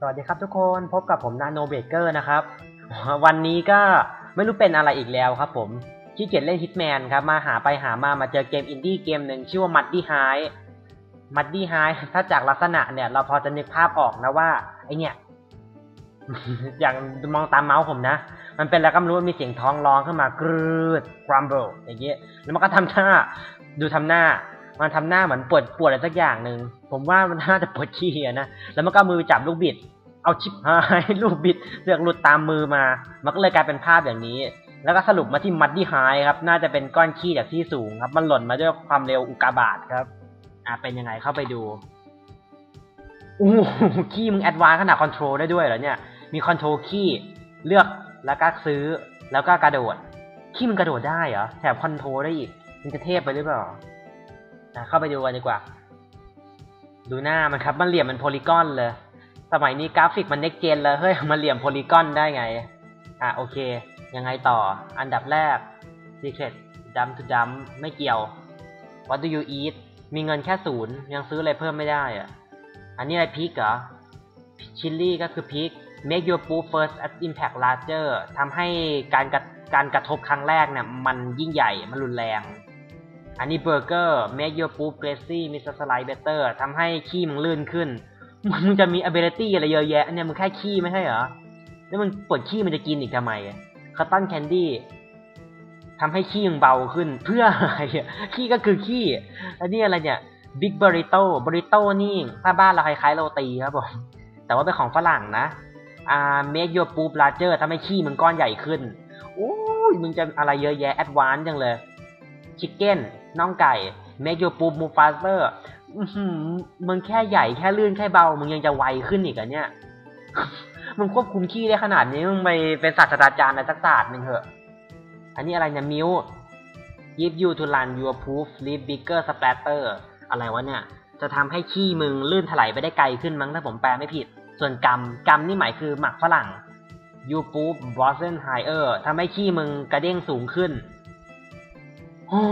สวัสดีครับทุกคนพบกับผมนาโนเบเกอร์นะครับ วันนี้ก็ไม่รู้เป็นอะไรอีกแล้วครับผมขี้เกียจเล่น Hitman ครับ มาหาไปหามามาเจอเกมอินดี้เกมหนึ่งชื่อว่า Muddy Heights Muddy Heights ถ้าจากลักษณะเนี่ย เราพอจะนึกภาพออกนะว่าไอเนี่ย อย่างมองตามเมาส์ผมนะ มันเป็นแล้วก็ไม่รู้มีเสียงท้องร้องขึ้นมากรืด grumble อย่างเงี้ยแล้วมันก็ทำท่าดูทำหน้า มันทำหน้าเหมือนปวดปวดอะไรสักอย่างหนึ่งผมว่ามันน่าจะปวดขี้นะแล้วมันก็มือไปจับลูกบิด เอ้าฉิบหายลูกบิดเสือกหลุดตามมือมา มันก็เลยกลายเป็นภาพอย่างนี้ แล้วก็สรุปมาที่ Muddy Heights ครับ น่าจะเป็นก้อนขี้จากที่สูงครับ มันหล่นมาด้วยความเร็วอุกกาบาตครับ อ่าเป็นยังไงเข้าไปดูอู้ขี้มึง advance ขนาด control ได้ด้วยเหรอเนี่ยมี control ขี้เลือกแล้วก็ซื้อแล้วก็กระโดดขี้มึงกระโดดได้เหรอแถม control ได้อีกมันจะเทพไปหรือเปล่า เข้าไปดูกันดีกว่า ดูหน้ามันครับ มันเหลี่ยมเป็น polygon เลย สมัยนี้กราฟิกมัน next gen เลยเฮ้ยมันเหลี่ยม polygon ได้ไง อะโอเค ยังไงต่อ อันดับแรก Secret Jump to Jump ไม่เกี่ยว What do you eat มีเงินแค่ศูนย์ยังซื้ออะไรเพิ่มไม่ได้อะ อันนี้อะไรพริกเหรอ chilli ก็คือพริก make your poop first impact larger ทำให้การกระการกระทบครั้งแรกเนี่ยมันยิ่งใหญ่ มันรุนแรง อันนี้เบอร์เกอร์ make your poop greasy to slide better ทำให้ขี้มึงลื่นขึ้น มึงจะมี ability อะไรเยอะแยะเนี่ยมึงแค่ขี้ไม่ใช่เหรอ แล้วมึงปวดขี้มันจะกินอีกทำไม cotton candy ทำให้ขี้มึงเบาขึ้น เพื่ออะไรขี้ก็คือขี้ อันนี้อะไรเนี่ย big burrito burrito นี่ถ้าบ้านเราคล้ายๆโรตีครับผม แต่ว่าเป็นของฝรั่งนะ อ่า make your poop larger ทำให้ขี้มึงก้อนใหญ่ขึ้นโอ้ยมึงจะอะไรเยอะแยะ advance จังเลย ชิคเก้นน่องไก่ make your poop move faster มึงแค่ใหญ่แค่ลื่นแค่เบา มึงยังจะไวขึ้นอีกอะเนี่ย มึงควบคุมขี้ได้ขนาดนี้ มึงไปเป็นศาสตราจารย์ในสักศาสตร์หนึ่งเถอะ อันนี้อะไรเนี่ยมิว give you to run your poop leave bigger splatter อะไรวะเนี่ย จะทำให้ขี้มึงลื่นไถลไปได้ไกลขึ้นมั้งถ้าผมแปลไม่ผิด ส่วน gum gum นี่หมายคือหมากฝรั่ง your poop bounces higher ทำให้ขี้มึงกระเด้งสูงขึ้น โอ้โ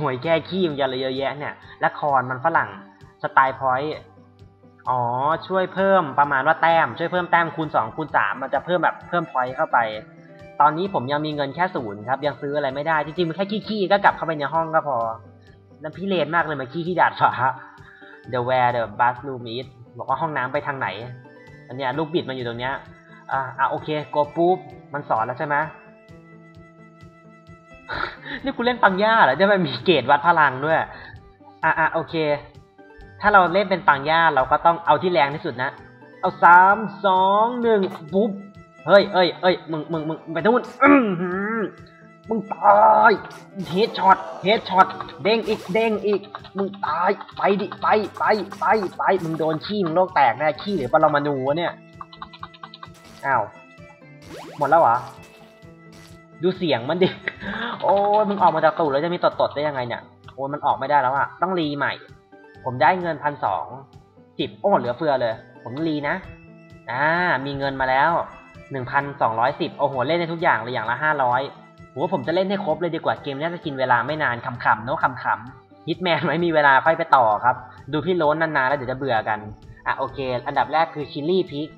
หแค่ขี้มันจะอะไรเยอะแยะเนี่ยละ corn มันฝรั่ง style point อ๋อช่วยเพิ่มประมาณว่าแต้ม ช่วยเพิ่มแต้มคูณสองคูณสามมันจะเพิ่มแบบเพิ่ม point เข้าไป ตอนนี้ผมยังมีเงินแค่ศูนย์ครับ ยังซื้ออะไรไม่ได้ จริงๆมันแค่ขี้ๆก็กลับเข้าไปในห้องก็พอนั่นพี่เลนมากเลยมาขี้ที่ดาดฟ้า The where the bathroom is บอกว่าห้องน้ำไปทางไหน อันเนี้ยลูกบิดมันอยู่ตรงเนี้ยอ่าอะโอเคโกปุ๊บมันสอนแล้วใช่ไหม นี่คุณเล่นปังย่าเหรอจะมันมีเกรดวัดพลังด้วย อะอะโอเค ถ้าเราเล่นเป็นปังย่าเราก็ต้องเอาที่แรงที่สุดนะ เอาสามสองหนึ่งปุ๊บ เฮ้ยเอ้ยเอ้ยมึงมึงมึงไปทุ่นมึงตาย headshot headshot เด้งอีกเด้งอีก มึงตายไปดิไปไปไปไปมึงโดนขี้มึงโลกแตกแน่ขี้หรือปรมาณูเนี่ยอ้าวหมดแล้วเหรอดูเสียงมันดิ โอ้ยมึงออกมาจากตูดแล้วจะมีตดตดได้ยังไงเนี่ยโอ้ยมันออกไม่ได้แล้วอะต้อง re ใหม่ ผมได้เงินพันสองสิบโอ้เหลือเฟือเลย ผม re นะอ่ามีเงินมาแล้วหนึ่งพันสองร้อยสิบโอ้โหเล่นได้ทุกอย่างเลยอย่างละห้าร้อยผมว่าผมจะเล่นให้ครบเลยดีกว่าเกมนี้จะกินเวลาไม่นานคำๆเนาะคำๆฮิตแมนไม่มีเวลาค่อยไปต่อครับ ดูพี่โล้นนานๆแล้วเดี๋ยวจะเบื่อกันอะโอเค อันดับแรกคือชิลลี่พิก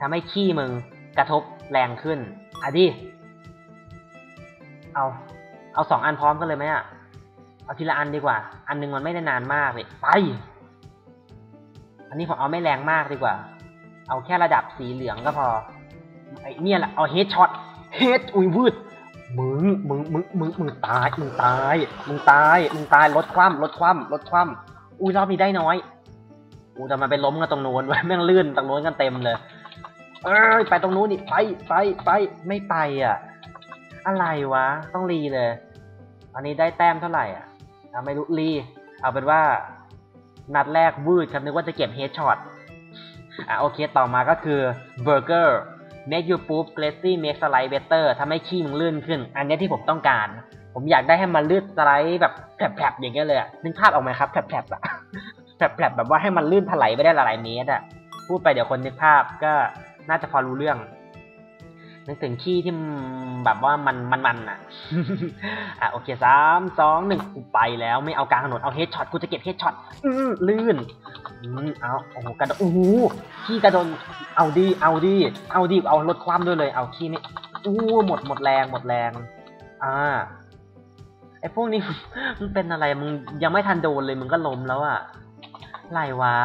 ทำให้ขี้มึงกระทบแรงขึ้นอะดิ เอาเอาสองอันพร้อมกันเลยไหมอะ เอาทีละอันดีกว่า อันนึงมันไม่ได้นานมากเลยไป อันนี้ผมเอาไม่แรงมากดีกว่า เอาแค่ระดับสีเหลืองก็พอ ไอเนี่ยแหละเอา headshot head อุ้ยวืดมึง มึง มึง มึง มึงตาย มึงตาย มึงตาย มึงตาย ลดความลดความลดความอุ้ยรอบนี้ได้น้อย อูแต่มันไปล้มกันตรงโน้นไว้แม่งลื่นตรงโน้นกันเต็มเลย เอ้ยไปตรงนู้นนี่ไปไปไปไม่ไปอะ อะไรวะ ต้อง re เลย อันนี้ได้แต้มเท่าไหร่อะาไม่รู้รี เอาเป็นว่า นัดแรกวืดครับนึกว่าจะเก็บเฮดช็อตอะโอเคต่อมาก็คือเบอร์เกอร์ make you poop greasy make slide better ทำให้ขี้มึงลื่นขึ้น อันนี้ที่ผมต้องการ ผมอยากได้ให้มันลื่นสไลด์แบบแผลบๆอย่างเงี้ยเลยนึกภาพออกไหมครับแผลบๆอะแผลบๆแบบว่าให้มันลื่นถลายไปได้หลายเมตรอะพูดไปเดี๋ยวคนนึกภาพก็น่าจะพอรู้เรื่อง นึกถึงขี้ที่แบบว่ามันมันมันอะ อะโอเคสามสองหนึ่งกูไปแล้วไม่เอากลางถนนเอา headshot กูจะเก็บ headshot อืมลื่นอืมเอาโอ้โหกระโดดโอ้โหขี้กระโดดเอาดีเอาดีเอาดีเอาลดความด้วยเลย เอาขี้ไม่อู้หมดหมดแรงหมดแรง อ่าไอ้พวกนี้มันเป็นอะไรมึงยังไม่ทันโดนเลยมึงก็ล้มแล้วอะไรวะ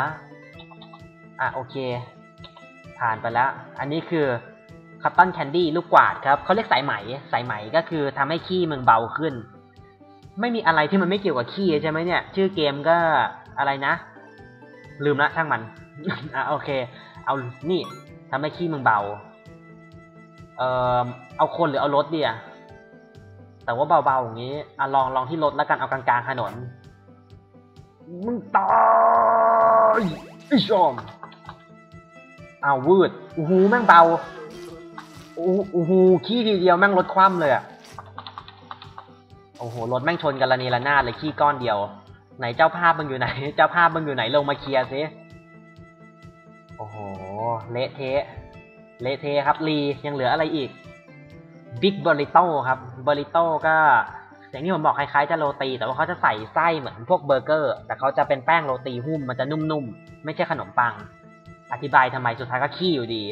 อะโอเค ผ่านไปแล้ว อันนี้คือ คัตตันแคนดี้ลูกกวาดครับเขาเรียกสายไหมสายไหมก็คือทำให้ขี้มึงเบาขึ้น ไม่มีอะไรที่มันไม่เกี่ยวกับขี้ใช่ไหมเนี่ย ชื่อเกมก็อะไรนะ ลืมละช่างมันอะโอเค เอานี่ทำให้ขี้มึงเบา เอ่อเอาคนหรือเอารถดีอะแต่ว่าเบาๆอย่างนี้อะลองลองที่รถแล้วกันเอากลางๆถนนมึงตายไอ้ชอมเอาวืดโอ้โหแม่งเบา โอ้โหขี้ทีเดียวแม่งลดคว่ำเลยอะโอ้โหรถแม่งชนกันละนีละนาดเลยขี้ก้อนเดียว ไหนเจ้าภาพมึงอยู่ไหน เจ้าภาพมึงอยู่ไหนลงมาเคลียร์สิโอ้โหเละเทะเละเทะครับลียังเหลืออะไรอีกบิ๊กเบริโต้ครับเบริโต้ก็อย่างที่ผมบอกคล้ายๆจะโรตี แต่ว่าเขาจะใส่ไส้เหมือนพวกเบอร์เกอร์ แต่เขาจะเป็นแป้งโรตีหุ้มมันจะนุ่มๆ ไม่ใช่ขนมปัง อธิบายทำไมสุดท้ายก็ขี้อยู่ดี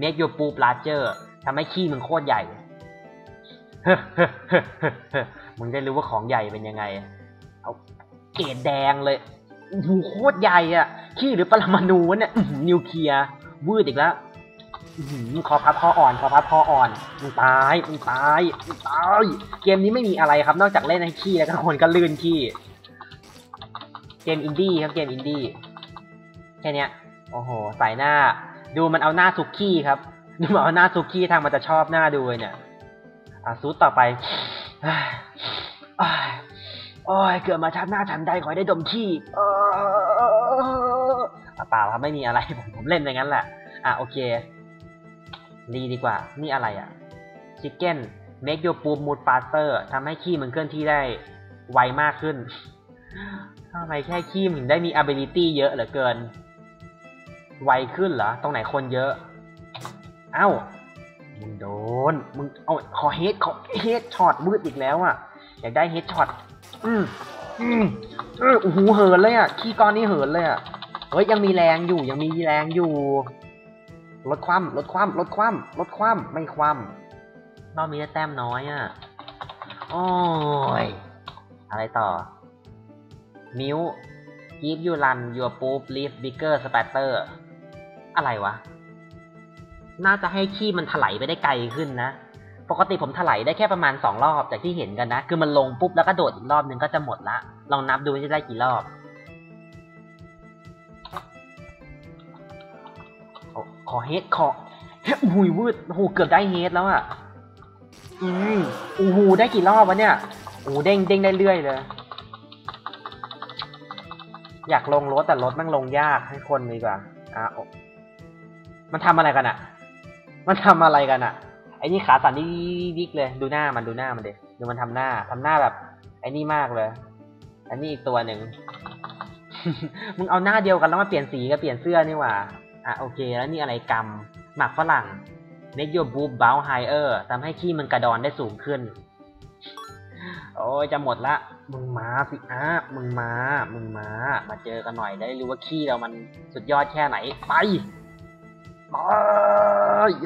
make your poop larger ทำให้ขี้มึงโคตรใหญ่มึงได้รู้ว่าของใหญ่เป็นยังไง เอาเกรดแดงเลยโอ้โหโคตรใหญ่อะขี้หรือปรมาณูวะเนี่ยนิวเคลียร์วืดอีกแล้วอื้อหือคอพับคออ่อนคอพับคออ่อนมึงตายมึงตายมึงตายเกมนี้ไม่มีอะไรครับ นอกจากเล่นให้ขี้แล้วก็คนก็ลื่นขี้เกมอินดี้ครับเกมอินดี้แค่เนี้ยโอ้โหใส่หน้า ดูมันเอาหน้าซุกขี้ครับ ดูมันเอาหน้าซุกขี้ทางมันจะชอบหน้าดูเลยเนี่ยอะสูดต่อไปอ้ยเอ้ยโอ้ยเกิดมาชาติหน้าฉันใดขอให้ได้ดมขี้เปล่าครับไม่มีอะไรผมผมเล่นอย่างนั้นแหละ อะโอเค re ดีกว่า นี่อะไรอะ chicken make your poop move faster ทำให้ขี้มันเคลื่อนที่ได้ไวมากขึ้นทำไมแค่ขี้มันถึงได้มี ability เยอะเหลือเกิน ไวขึ้นเหรอ ตรงไหนคนเยอะ เอ้า มึงโดน มึง เอาขอ head ขอ headshot วืดอีกแล้วอะ อยากได้ headshot อืมอืมออโอ้โหเหินเลยอะ ขี้ก้อนนี้เหินเลยอะ เฮ้ย ยังมีแรงอยู่ ยังมีแรงอยู่ ลดความลดความลดความลดความไม่ความรอบนี้ได้แต้มน้อยอะ โอ้ย อะไรต่อมิว give you run your poop leave bigger spatter อะไรวะ น่าจะให้ขี้มันถลายไปได้ไกลขึ้นนะ ปกติผมถลายได้แค่ประมาณสองรอบจากที่เห็นกันนะ คือมันลงปุ๊บแล้วก็โดดอีกรอบนึงก็จะหมดละ ลองนับดูว่าจะได้กี่รอบ ขอขอเฮดขอเฮ้ยอุ้ยวืดโอ้โหเกือบได้เฮดแล้วอะ อืมโอ้โหได้กี่รอบวะเนี่ยโอ้โเด้งเด้งได้เรื่อยเลย อยากลงรถแต่รถมันลงยากให้คนดีกว่าอะโอ้มันทำอะไรกันอะ มันทำอะไรกันอะไอ้นี่ขาสั่นนี่วิกเลย ดูหน้ามันดูหน้ามันเด็ดูมันทำหน้าทำหน้าแบบ ไอ้นี่มากเลย อันนี้อีกตัวหนึ่ง มึงเอาหน้าเดียวกันแล้วมาเปลี่ยนสีกับเปลี่ยนเสื้อนี่หว่า อะโอเค แล้วนี่อะไรกำหมักฝรั่ง make your boob bounce higher ทำให้ขี้มันกระดอนได้สูงขึ้น โอ้ยจะหมดละ มึงมาสิอะมึงมา มึงมา มาเจอกันหน่อยได้รู้ว่าขี้เรามันสุดยอดแค่ไหน ไป ไป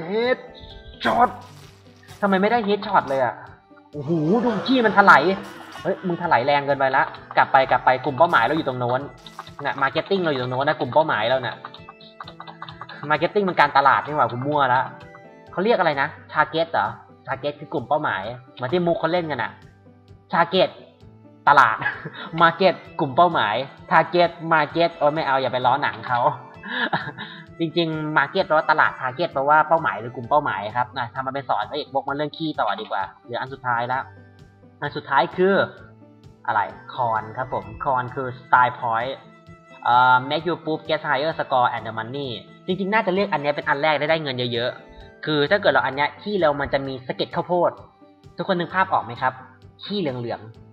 headshot ทำไมไม่ได้ headshot เลยอะโอ้โหดูขี้มันไถลเฮ้ยมึงไถลแรงเกินไปละกลับไปกลับไปกลุ่มเป้าหมายเราอยู่ตรงโน้นน่ะ marketing เราอยู่ตรงโน้นนะกลุ่มเป้าหมายเราเนี่ย marketing มันการตลาดนี่หว่ากูมั่วละเขาเรียกอะไรนะ target เหรอ target คือกลุ่มเป้าหมายเหมือนที่มุกเขาเล่นกันอะ target ตลาด market กลุ่มเป้าหมายtarget market โอ้ไม่เอาอย่าไปล้อหนังเขา จริงๆ market แปลว่าตลาด target แปลว่าเป้าหมายหรือกลุ่มเป้าหมายครับนะทำมาเป็นสอนภาษาอีกกลับมาเรื่องขี้ต่อดีกว่าเดี๋ยวอันสุดท้ายแล้วอันสุดท้ายคืออะไร corn ครับผม corn คือ style point เอ่อ make you poop get higher score and the money จริงๆ น่าจะเรียกอันนี้เป็นอันแรกได้ได้เงินเยอะๆ คือถ้าเกิดเราอันนี้ขี้เรามันจะมีสะเก็ดข้าวโพด ทุกคนนึกภาพออกไหมครับ ขี้เหลืองๆ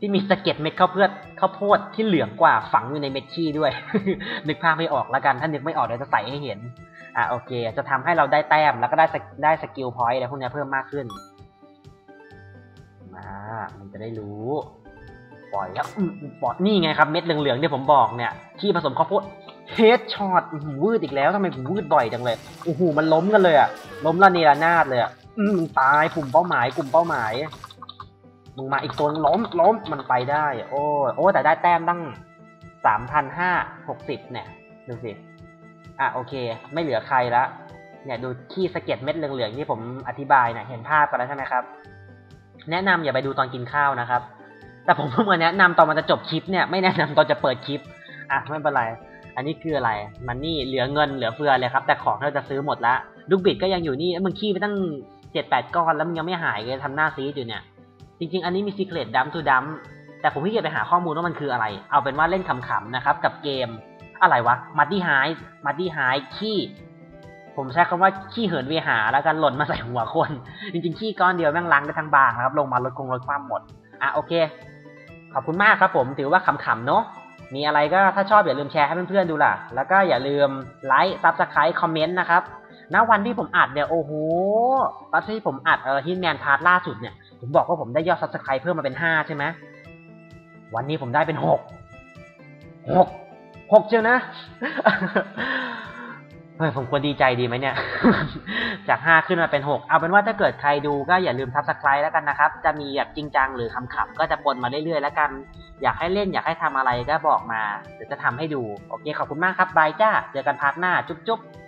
ที่มีสะเก็ดเม็ดข้าวโพดข้าวโพดที่เหลืองกว่าฝังอยู่ในเม็ดขี้ด้วย นึกภาพไม่ออกแล้วกัน ถ้านึกไม่ออกเดี๋ยวจะใส่ให้เห็น อะโอเค จะทำให้เราได้แต้มแล้วก็ได้ได้ skill point อะไรพวกนี้เพิ่มมากขึ้นมามันจะได้รู้ ปล่อยแล้วอืมปล่อยนี่ไงครับเม็ดเหลืองๆที่ผมบอกเนี่ยที่ผสมข้าวโพด headshot วืดอีกแล้วทำไมผมวืดบ่อยจังเลยโอ้โหมันล้มกันเลยอะล้มละเนระนาดเลยอะอตายกลุ่มเป้าหมายกลุ่มเป้าหมาย มึงมาอีกตัวนึงล้มล้มมันไปได้ โอ้โอ้แต่ได้แต้มตั้งสามพันห้าหกสิบเนี่ย ดูสิ อะโอเค ไม่เหลือใครละเนี่ยดูขี้สะเก็ดเม็ดเหลืองๆที่ผมอธิบายเนี่ยเห็นภาพกันแล้วใช่ไหมครับ แนะนำอย่าไปดูตอนกินข้าวนะครับ แต่ผมเพิ่งมาแนะนำตอนมันจะจบคลิปเนี่ยไม่แนะนำตอนจะเปิดคลิป อะไม่เป็นไร อันนี้คืออะไรมันนี่เหลือเงินเหลือเฟือเลยครับ แต่ของเราจะซื้อหมดละลูกบิดก็ยังอยู่นี่เอ้ยมึงขี้ไปตั้งเจ็ดแปดก้อนแล้วมึงยังไม่หายเลยทำหน้าซีดอยู่เนี่ย จริง ๆ อันนี้มี Secret Dump to Dump แต่ผมพี่เกียจไปหาข้อมูลว่ามันคืออะไร เอาเป็นว่าเล่นขำๆนะครับ กับเกมอะไรวะ Muddy High Muddy High ขี้ ผมใช้คำว่าขี้เหินเวหา แล้วกันหล่นมาใส่หัวคน จริง ๆ ขี้ก้อนเดียวแม่งล้างได้ทั้งบางนะครับ ลงมาลดคงลดความหมด อะโอเค ขอบคุณมากครับผมถือว่าขำๆเนาะมีอะไรก็ถ้าชอบอย่าลืมแชร์ให้เพื่อนๆดูล่ะ แล้วก็อย่าลืม like subscribe comment นะครับ ณ วันที่ผมอัดเนี่ยโอ้โหตอนที่ผมอัดเออ Hitman part ล่าสุดเนี่ย ผมบอกว่าผมได้ยอด subscribe เพิ่มมาเป็นห้าใช่ไหมวันนี้ผมได้เป็นหกหกหกเชียวนะเฮ้ยผมควรดีใจดีไหมเนี่ย จากห้าขึ้นมาเป็นหกเอาเป็นว่าถ้าเกิดใครดูก็อย่าลืม subscribe แล้วกันนะครับ จะมีแบบจริงจังหรือขำๆก็จะปนมาเรื่อยๆแล้วกัน อยากให้เล่นอยากให้ทำอะไรก็บอกมา เดี๋ยวจะทำให้ดู โอเคขอบคุณมากครับ bye จ้า เจอกัน part หน้า จุ๊บ